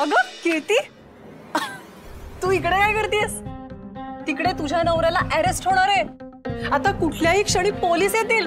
अगं, कीर्ती? तू इकडे काय करतेस? तिकडे तुझ्या नवऱ्याला अरेस्ट होणार आहे. आता कुठल्याही क्षणी पोलीस येतील.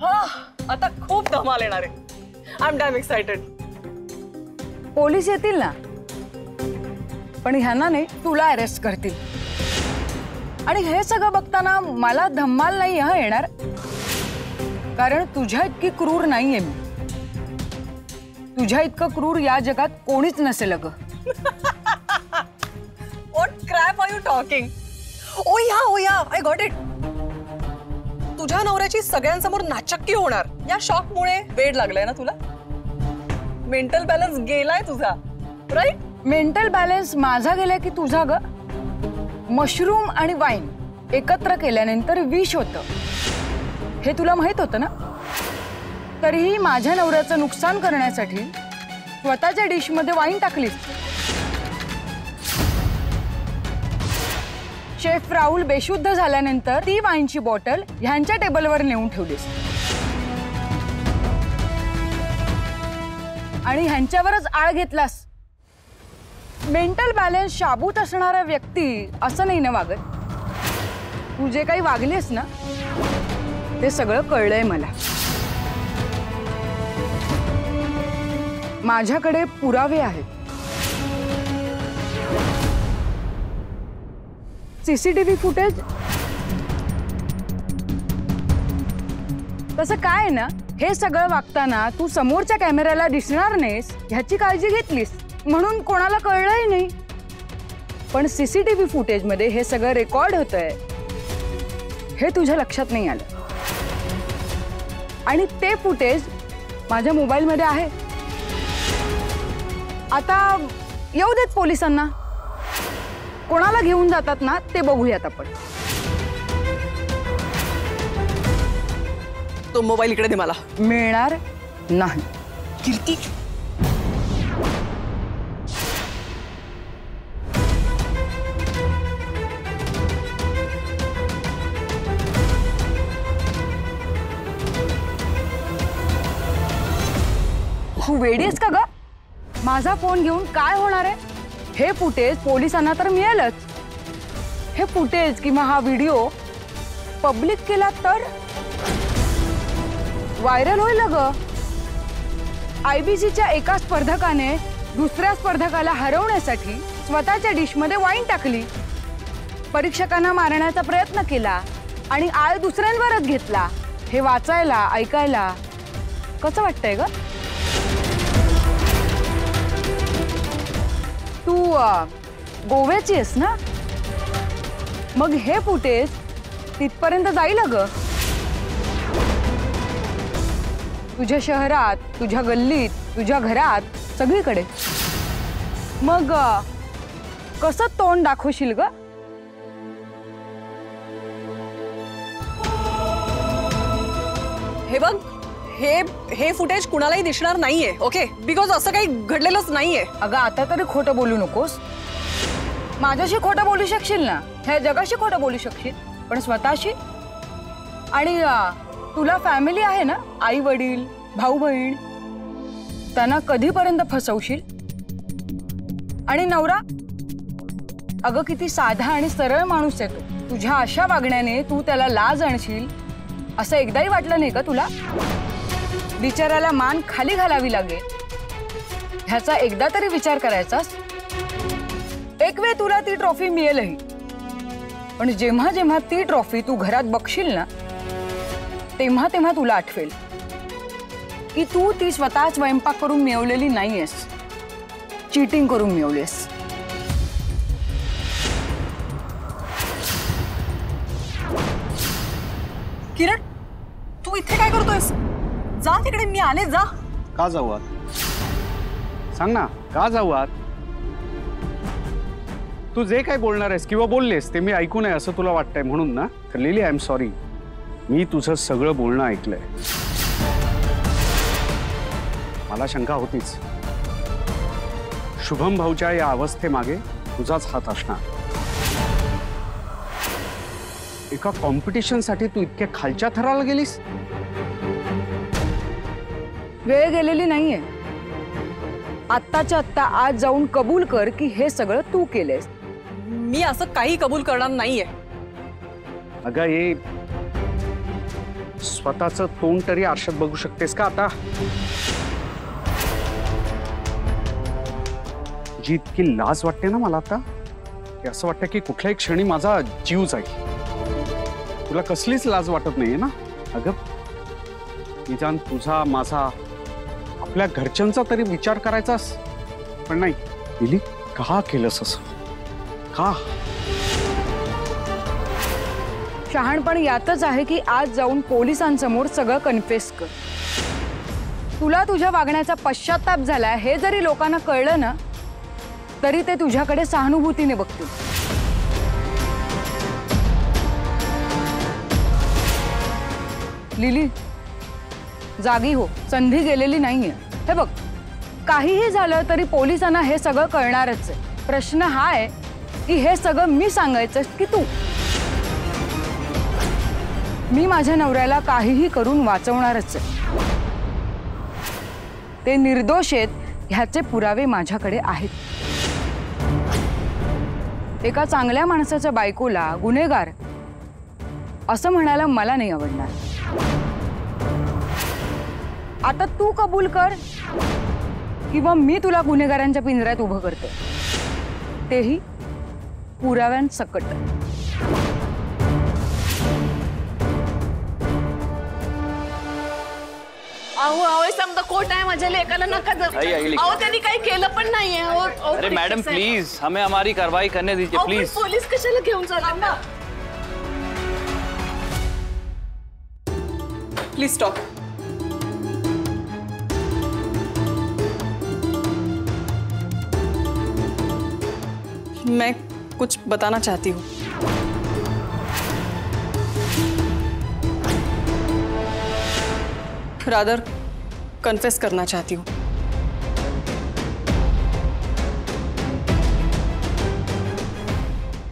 हा, आता खूप धमाल येणार आहे. I am damn excited police येतील ना? पण ह्यांना नाही, तुला अरेस्ट करतील. आणि हे सगळं बघताना मला धम्माल नाही, हा येणार. कारण तुझ्या इतकी क्रूर नाहीये मी. तुझ्या इतकं क्रूर या जगात कोणीच नसेल अगं. What crap are you talking oh yeah oh yeah I got it तुझ्या नवऱ्याची सगळ्यांसमोर नाचक्की होणार. या शॉक मुळे वेड लागलाय ना तुला? मेंटल बॅलन्स गेलाय तुझा राईट मेंटल बॅलन्स माझा गेला की तुझा ग? मशरूम आणि वाईन एकत्र केल्यानंतर विष होतं. हे तुला माहित होतं ना? तरीही माझ्या नवऱ्याचं नुकसान करण्यासाठी स्वतःच्या डिशमध्ये वाईन टाकलीस. शेफ राहुल बेशुद्ध झाल्यानंतर ती वाईनची बॉटल ह्यांच्या टेबलवर नेऊन ठेवलीस. आणि ह्यांच्यावरच आळ घेतलास. मेंटल बॅलन्स शाबूत असणारा व्यक्ती असं नाही ना वागत? तू जे काही वागलीस ना, ते सगळं कळलंय मला. माझ्याकडे पुरावे आहेत. CCTV footage? तसं काय ना, हे सगळं वागताना तू समोरच्या कॅमेऱ्याला दिसणार नाहीस, ह्याची काळजी घेतलीस, म्हणून कोणाला कळलंही नाही. पण सीसीटीव्ही फुटेजमध्ये हे सगळं रेकॉर्ड हे तुझ्या लक्षात नाही आलं. आणि ते फुटेज माझ्या मोबाईलमध्ये आहे. आता येऊ देत पोलिसांना. कोणाला घेऊन जातात ना ते बघूयात आपण. तो मोबाईल इकडे दे मला. मिळणार नाही. कीर्ती वेडी आहेस का ग? माझा फ़ोन घेऊन काय होणार आहे? हे फुटेज पोलिसांना तर मिळेलच. हे फुटेज किंवा हा व्हिडिओ पब्लिक केला तर? व्हायरल होईल ग आयबीसीच्या एका स्पर्धकाने दुसऱ्या स्पर्धकाला हरवण्यासाठी स्वतःच्या डिशमध्ये वाईन टाकली. परीक्षकांना मारण्याचा प्रयत्न केला आणि आळ दुसऱ्यांवरच घेतला. हे वाचायला, ऐकायला कसं वाटतंय ग? तू गोव्याची ना? मग हे फुटेज तिथपर्यंत जाईल ग तुझ्या शहरात, तुझ्या गल्लीत, तुझ्या घरात, सगळीकडे. मग कसं तोंड दाखवशील ग? हे बघ हे हे फुटेज कुणालाही दिसणार नाहीये ओके बिकॉज़ असं काही घडलेलंच नाहीये. अगं, आता तरी खोटं बोलू नकोस. माझ्याशी खोटं बोलू शकशील ना? ह्या जगाशी खोटं बोलू शकशील, पण स्वतःशी? आणि तुला फॅमिली आहे ना? आई वडील भाऊ बहीण त्यांना कधीपर्यंत फसवशील? आणि नवरा? अगं, किती साधा आणि सरळ माणूस आहे तो. तुझ्या अशा वागण्याने तू त्याला लाज आणशील? असं एकदाही वाटलं नाही का तुला? बिचाराला मान खाली घालावी लागेल. ह्याचा एकदा तरी विचार करायचास एक वेळ तुला ती ट्रॉफी मिळेलही. पण जेव्हा जेव्हा ती ट्रॉफी तू घरात बघशील ना, तेव्हा तेव्हा तुला आठवेल की तू ती स्वतः स्वयंपाक करून मिळवलेली नाहीयेस. चीटिंग करून मिळवलीस. किरण, तू इथे काय करतोयस? जा तिकडे, मी आले, जा. का जाऊ आत? सांग ना, का जाऊ आत? तू जे काय बोलणार आहेस किंवा बोललेस, ते मी ऐकू नये असं तुला वाटतंय म्हणून ना? तर लिली आय एम सॉरी मी तुझं सगळं बोलणं ऐकलंय. मला शंका होतीच. शुभम भाऊच्या या अवस्थेमागे तुझाच हात असणार. एका कॉम्पिटिशनसाठी तू इतक्या खालच्या थराला गेलीस? वेळ गेलेली नाहीये. आत्ताच्या आत्ता आज जाऊन कबूल कर की हे सगळं तू केलंयस. मी असं काही कबूल करणार नाहीये. अगं हे स्वतःचं तोंड तरी आरशात बघू शकतेस का आता? जी इतकी लाज वाटते ना मला आता की असं वाटतं की कुठल्याही क्षणी माझा जीव जाईल. तुला कसलीच लाज वाटत नाहीये ना? अगं निदान तुझा माझा आपल्या घरच्यांचा तरी विचार करायचास? पण नाही, दिली, का केलंस असं? का? शहाणपण यातच आहे की आज जाऊन पोलिसांसमोर सगळं कन्फेस कर. तुला तुझ्या वागण्याचा पश्चाताप झालाय, हे जरी लोकांना कळलं ना, तरी ते तुझ्याकडे सहानुभूतीने बघतील. लिली जागी हो. संधी गेलेली नाहीये. हे बघ, काहीही झालं तरी पोलिसांना हे सगळं प्रश्न हा आहे की हे मी सांगायचं की तू? मी माझ्या नवऱ्याला काहीही करून वाचवणारच आहे. ते निर्दोष आहेत पुरावे माझ्याकडे आहेत. एका चांगल्या बायकोला म्हणायला मला नाही आवडणार. आता तू कबूल कर किंवा मी तुला गुन्हेगारांच्या पिंजऱ्यात उभं करते. तेही पुराव्यांसकट अहो अहो समजा कोर्ट आहे माझ्या लेकाला नका जर- आई, आई, लेक. अहो त्यांनी काही केलं पण नाहीये. अहो, अहो, अरे मैडम प्लीज़ हमें हमारी कार्रवाई करने दीजिए प्लीज़. पोलीस कशाला घेऊन चालले? ना प्लीज़ स्टॉप मैं कुछ बताना चाहती हूँ। रादर कन्फेस करना चाहती हूँ।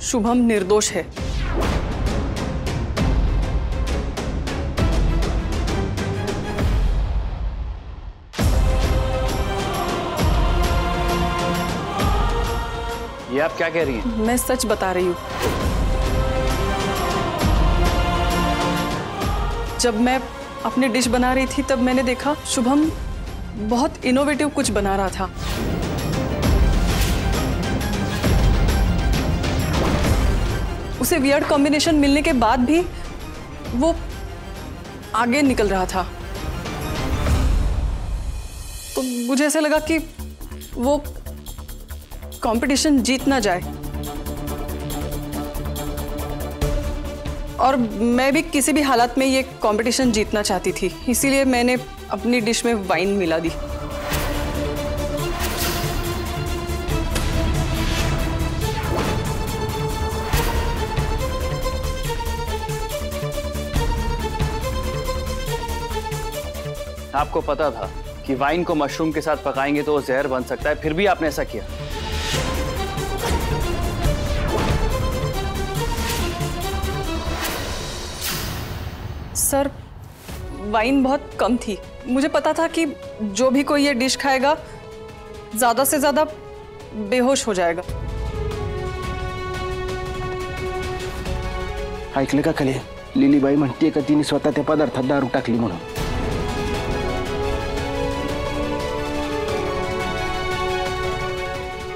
शुभम निर्दोष है। ये आप क्या कह रही हैं? मैं सच बता रही हूँ। जब मैं अपनी डिश बना रही थी, तब मैंने देखा शुभम बहुत इनोवेटिव कुछ बना रहा था। उसे वियर्ड कॉम्बिनेशन मिलने के बाद भी वो आगे निकल रहा था। तो मुझे ऐसा लगा कि वो कंपटीशन जीत ना जाए। और मैं भी किसी भी हालत में ये कंपटीशन जीतना चाहती थी। इसीलिए मैंने अपनी डिश में वाइन मिला दी। आपको पता था कि वाइन को मशरूम के साथ पकाएँगे तो वो जहर बन सकता है, फिर भी आपने ऐसा किया। सर वाइन बहुत कम थी। मुझे पता था कि जो भी कोई ये डिश खाएगा ज़्यादा से ज़्यादा बेहोश हो जाएगा। ऐकलं का खाली लिलीबाई म्हणते का तिने स्वतः त्या पदार्थात दारू टाकली म्हणून?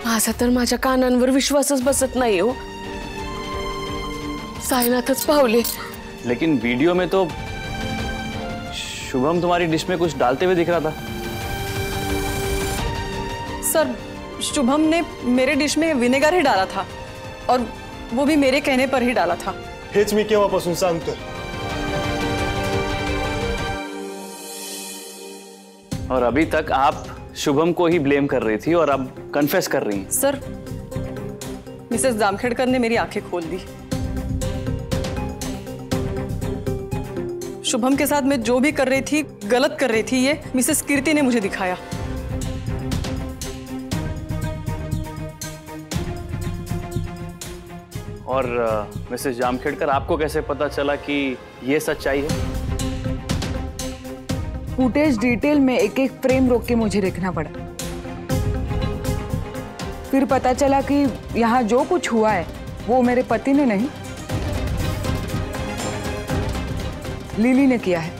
माझा तर माझ्या कानांवर विश्वासच बसत नाही हो. साईनाथच पावले. लेकिन वीडियो में तो शुभम तुम्हारी डिश में कुछ डालते हुए दिख रहा था। सर शुभम ने मेरे डिश में विनेगर ही डाला था और वो भी मेरे कहने पर ही डाला था। हेच मी केव्हापासून सांगतोय और अभी तक आप शुभम को ही ब्लेम कर रही थी और अब कन्फेस कर रही हैं। सर मिसेस जामखेड़कर ने मेरी आँखें खोल दी। शुभम के साथ मैं जो भी कर रही थी गलत कर रही थी ये मिसेस कीर्ति ने मुझे दिखाया। और मिसेस जामखेड़कर आपको कैसे पता चला कि ये सच्चाई है? फुटेज डिटेल में एक एक फ्रेम रोक के मुझे देखना पड़ा। फिर पता चला कि यहाँ जो कुछ हुआ है वो मेरे पति ने नहीं लिली ने किया है।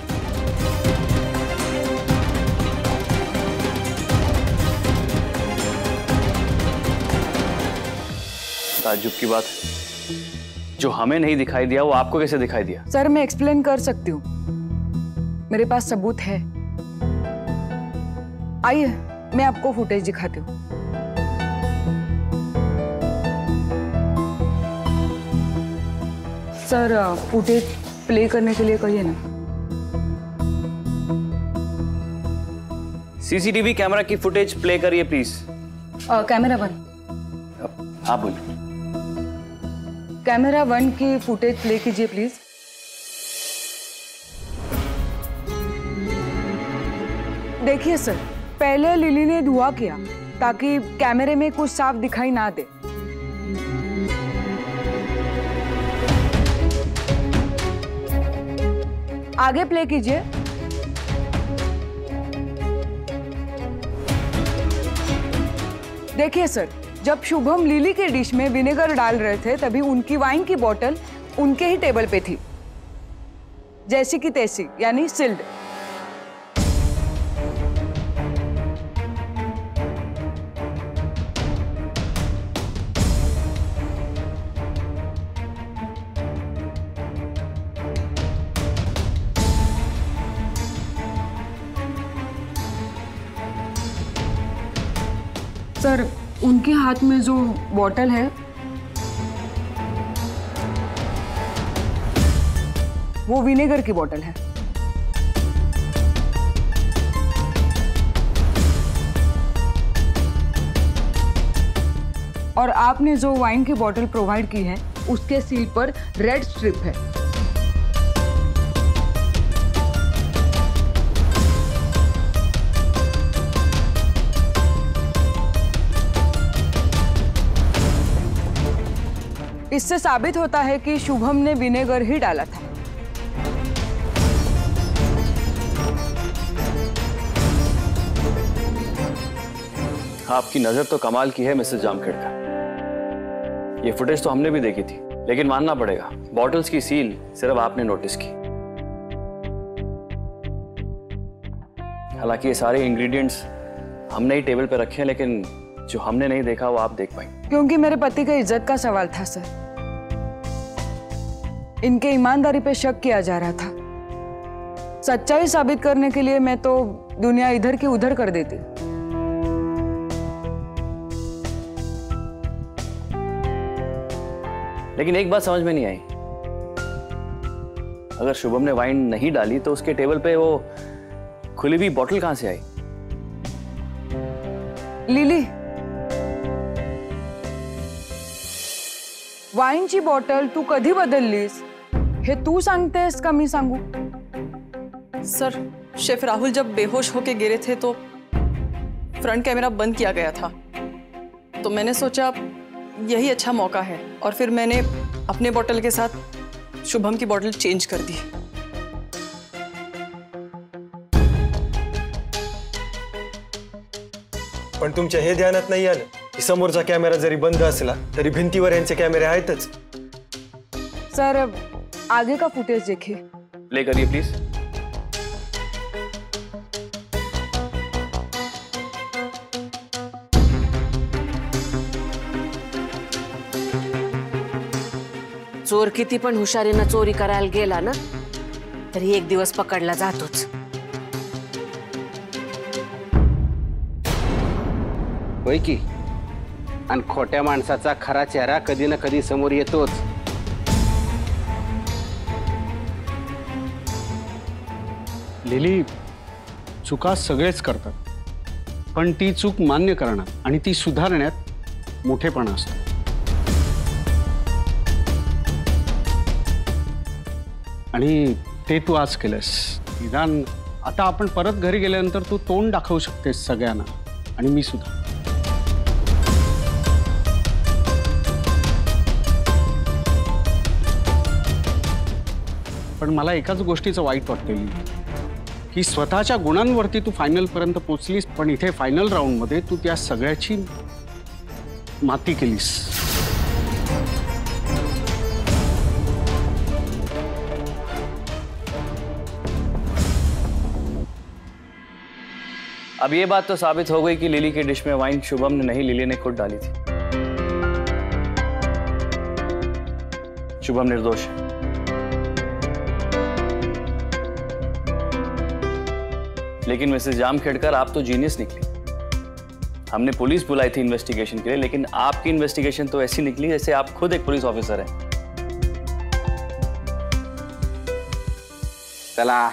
ताज्जुब की बात है। जो हमें नहीं दिखाई दिया वो आपको कैसे दिखाई दिया? सर मैं एक्सप्लेन कर सकती हूँ। मेरे पास सबूत है। आइए मैं आपको फुटेज दिखाती हूँ। सर फुटेज प्ले करने के लिए कहिए ना। सीसीटीवी कैमरा की फुटेज प्ले करिए प्लीज़ कैमरा वन। आप बोलिए। कैमरा वन की फुटेज प्ले कीजिए प्लीज़ देखिए सर पहले लिली ने धुआँ किया ताकि कैमरे में कुछ साफ़ दिखाई ना दे। आगे प्ले कीजिए। देखिए सर, जब शुभम लीली के डिश में विनेगर डाल रहे थे, तभी उनकी वाइन की बोतल उनके ही टेबल पे थी। जैसी की तैसी, यानी सिल्ड उनके हाथ में जो बॉटल है, वो विनेगर की बॉटल है। और आपने जो वाइन की बॉटल प्रोवाइड की है, उसके सील पर रेड स्ट्रिप है। इससे साबित होता है कि शुभम ने विनेगर ही डाला था। आपकी नज़र तो कमाल की है मिसेस जामखेड़कर ये फुटेज तो हमने भी देखी थी लेकिन मानना पड़ेगा बॉटल्स की सील सिर्फ़ आपने नोटिस की। हालाँकि ये सारे इंग्रेडिएंट्स हमने ही टेबल पर रखे हैं लेकिन जो हमने नहीं देखा वो आप देख पाएँगे। क्योंकि मेरे पति का इज़्ज़त का सवाल था सर इनके ईमानदारी पे शक किया जा रहा था। सच्चाई साबित करने के लिए मैं तो दुनिया इधर की उधर कर देती। लेकिन एक बात समझ में नहीं आई। अगर शुभम ने वाइन नहीं डाली तो उसके टेबल पे वो खुली हुई बॉटल कहाँ से आई? लिली वाईनची बॉटल तू कधी बदललीस? हे तू सांगतेस का मी सांगू? सर शेफ राहुल जब बेहोश होके गिरे थे तो फ्रंट कैमरा बंद किया गया था। तो मैंने सोचा यही अच्छा मौका है और फिर मैंने अपने बॉटल के साथ शुभम की बॉटल चेंज कर दी। पण तुमच्या हे ध्यानात नाही आलं? की समोरचा कॅमेरा जरी बंद असला तरी भिंतीवर यांचे कॅमेरे आहेतच. सर आगे का फुटेज देखे. प्ले करिए प्लीज़ चोर किती पण हुशारीनं चोरी करायला गेला ना तरी एक दिवस पकडला जातोच. होय की? आणि खोट्या माणसाचा खरा चेहरा कधी ना कधी समोर येतोच. लिली, चुका सगळेच करतात. पण ती चूक मान्य करणं आणि ती सुधारण्यात मोठेपणा असतो आणि ते तू आज केलंस. निदान, आता आपण परत घरी गेल्यानंतर तू तोंड दाखवू शकतेस सगळ्यांना. आणि मी सुद्धा. पण मला एकाच गोष्टीचं वाईट वाटतं की स्वतःच्या गुणांवरती तू फायनलपर्यंत पोचलीस पण इथे फायनल राऊंडमध्ये तू त्या सगळ्याची माती केलीस. अब ये बात तो साबित हो गई कि लिली की डिश में वाइन शुभम ने नहीं, लिली ने खुद डाली थी। शुभम निर्दोष है। लेकिन मिसेस जामखेड़कर आप तो जीनियस निकली। हमने पुलिस बुलाई थी इन्वेस्टिगेशन के लिए लेकिन आपकी इन्वेस्टिगेशन तो ऐसी निकली जैसे आप खुद एक पुलिस ऑफिसर हैं। चला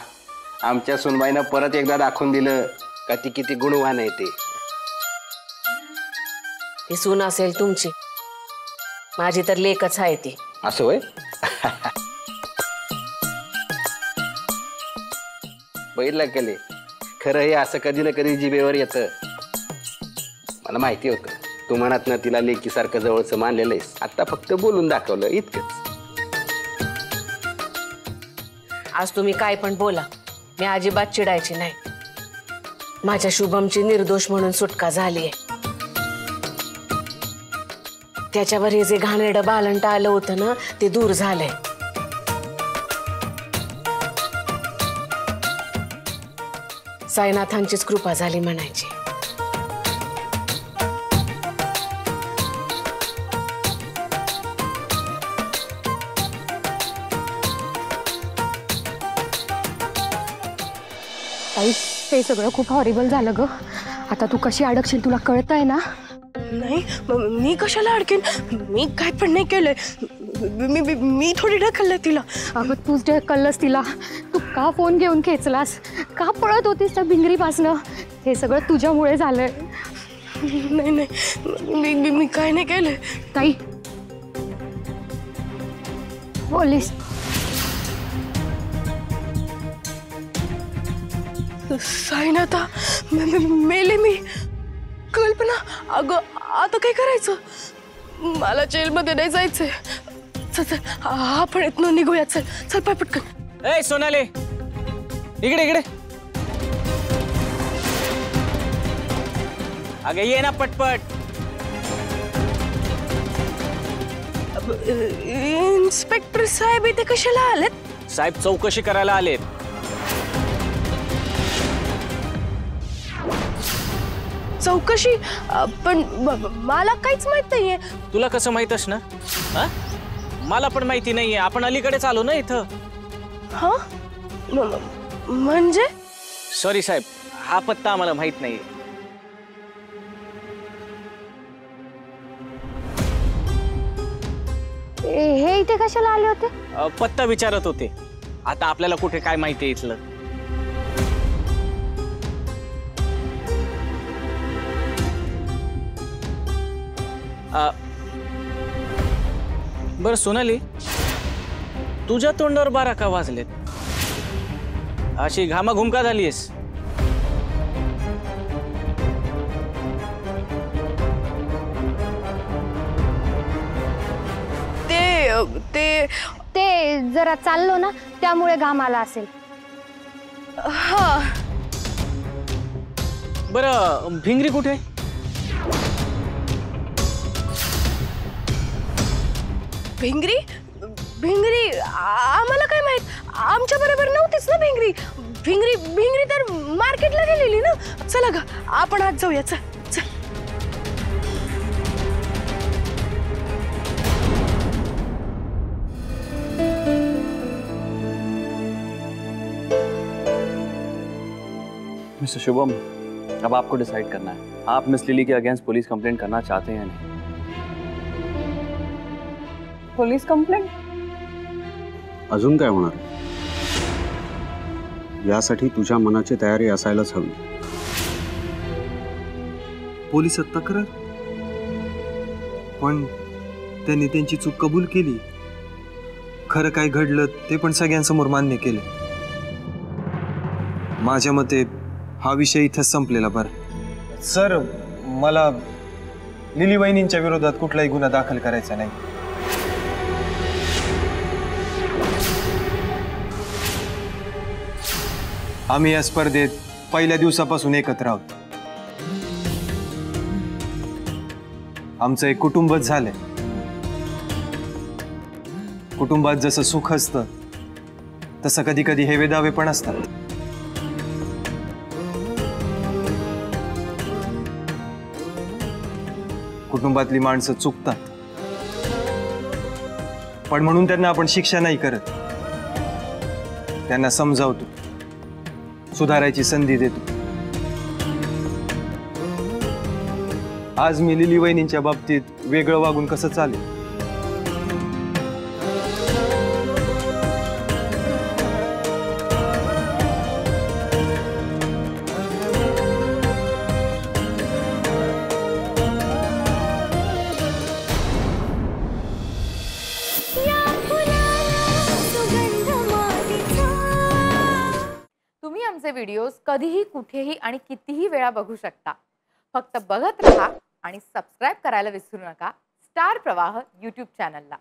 आमच्या सुनबाईनं परत एकदा दाखवून दिलं का ती किती गुणवान आहे ते. ती सून असेल तुमची. माझी तर लेकच आहे ती. असं होय? बघितलं केले? खरं हे असं कधी ना कधी जिबेवर येतं. मला माहिती होतं. तू म्हणत ना तिला लेकीसारखं जवळचं मानलेलं आहेस. आता फक्त बोलून दाखवलं इतकंच. आज तुम्ही काय पण बोला मी अजिबात चिडायची नाही. माझ्या शुभमची निर्दोष म्हणून सुटका झालीये. त्याच्यावर हे जे घाणेरडं बालंट आलं होतं ना ते दूर झालंय. साईनाथांचीच कृपा झाली म्हणायची. ताई ते सगळं खूप हॉरिबल झालं ग. आता तू कशी अडकशील तुला कळत आहे ना? नाही म- मी कशाला अडकेन? मी काय पण नाही केलंय. मी मी- मी थोडी ढकललंय तिला. अगं तूच ढकललंस तिला. तू का फ़ोन घेऊन खेचलास? का पळत होतीस त्या भिंगरीपासनं हे सगळं तुझ्यामुळे झालंय. नाही नाही. मी मी मी काय नाही ताई. पोलीस साईनाथा मेले मी. कल्पना अगं आता काय करायचं? मला जेलमध्ये नाही जायचंय. चल चल आपण इथनं निघूया. चल चल पाय पटकन ए सोनाले. इकडे इकडे. अगं ये ना पटपट। इन्स्पेक्टर साहेब इथे कशाला आलेत? साहेब चौकशी करायला आलेत। चौकशी? अ, पण मला काहीच माहित नाहीये. तुला कसं माहित असणार हा? मला पण माहिती नाहीये. आपण अलीकडेच आलो ना इथं? हा? म्हणजे? सॉरी साहेब हा पत्ता आम्हाला माहित नाही हे इथे कशाला आले होते? पत्ता विचारत होते. आता आपल्याला कुठे काय माहिती आहे इथलं? अ, बरं सोनाली तुझ्या तोंडावर बारा का वाजलेत? अशी घामाघूम का झालीयस ते ते जरा चाललो ना त्यामुळे घाम आला असेल. हा. बरं भिंगरी कुठे भिंगरी? भिंगरी आम्हाला काय माहित? आमच्या बरोबर नव्हतीच ना भिंगरी? भिंगरी भिंगरी तर मार्केटला गेलेली ना? चला ग आपण आज जाऊया चल. मिस्टर शुभम अब आपको डिसाइड करना है। आप मिस लिली के अगेंस्ट पुलिस कंप्लेंट करना चाहते हैं नहीं? पोलीस कंप्लेंट अजून काय होणार? यासाठी तुझ्या मनाची तयारी असायलाच हवी. पोलिसात तक्रार पण त्यांनी त्यांची चूक कबूल केली. खरं काय घडलं ते पण सगळ्यांसमोर मान्य केलं. माझ्या मते हा विषय इथंच संपलेला बरं. सर, मला लिली वहिनींच्या विरोधात कुठलाही गुन्हा दाखल करायचा नाही. आम्ही या स्पर्धेत पहिल्या दिवसापासून एकत्र आहोत. आमचं एक कुटुंबच झालंय. कुटुंबात जसं सुख असतं, तसं कधी कधी हे वेदावे पण असतात. कुटुंबातली माणसं चुकतात. पण म्हणून त्यांना आपण शिक्षा नाही करत. त्यांना समजावतो. सुधारायची संधी देतो. आज मी लिली वहिनींच्या बाबतीत वेगळं वागून कसं चालेल? कुठेही आणि कितीही वेळा बघू शकता. फक्त बघत राहा आणि सबस्क्राईब करायला विसरू नका. स्टार प्रवाह यूट्यूब चॅनलला